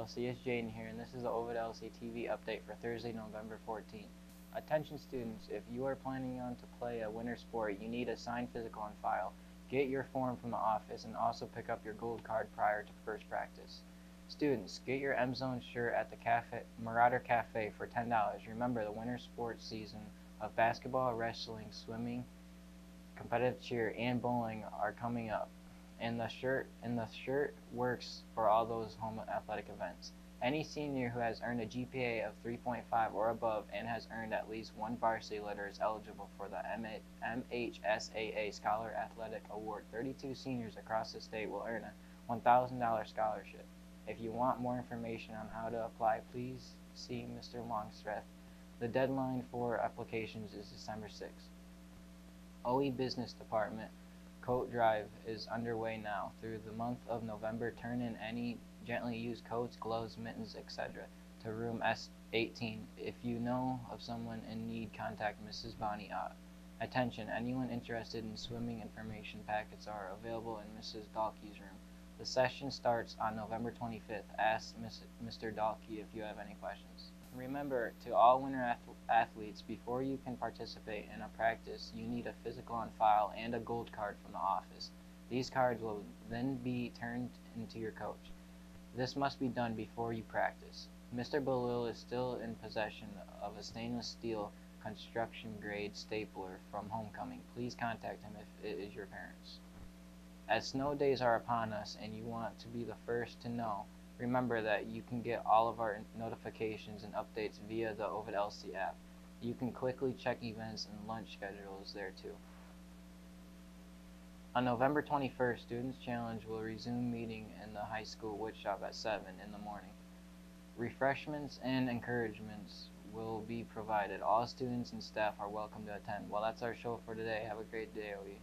LC, it's Jaden here, and this is the Ovid-Elsie TV update for Thursday, November 14th. Attention students, if you are planning on to play a winter sport, you need a signed physical on file. Get your form from the office and also pick up your gold card prior to first practice. Students, get your M Zone shirt at the cafe, Marauder Cafe for $10. Remember, the winter sports season of basketball, wrestling, swimming, competitive cheer, and bowling are coming up and the shirt and the shirt works for all those home athletic events. Any senior who has earned a GPA of 3.5 or above and has earned at least one varsity letter is eligible for the MHSAA Scholar Athletic Award. 32 seniors across the state will earn a $1,000 scholarship. If you want more information on how to apply, please see Mr. Longstreth. The deadline for applications is December 6th. OE Business Department coat drive is underway now. Through the month of November, turn in any gently used coats, gloves, mittens, etc. to room S18. If you know of someone in need, contact Mrs. Bonnie Ott. Attention, anyone interested in swimming information packets are available in Mrs. Dalkey's room. The session starts on November 25th. Ask Mr. Dalkey if you have any questions. Remember, to all winter ath athletes, before you can participate in a practice, you need a physical on file and a gold card from the office. These cards will then be turned into your coach. This must be done before you practice. Mr. Belil is still in possession of a stainless steel construction grade stapler from homecoming. Please contact him if it is your parents. As snow days are upon us and you want to be the first to know, Remember that you can get all of our notifications and updates via the Ovid-Elsie app. You can quickly check events and lunch schedules there too. On November 21st, Students Challenge will resume meeting in the high school woodshop at 7 in the morning. Refreshments and encouragements will be provided. All students and staff are welcome to attend. Well, that's our show for today. Have a great day, OE.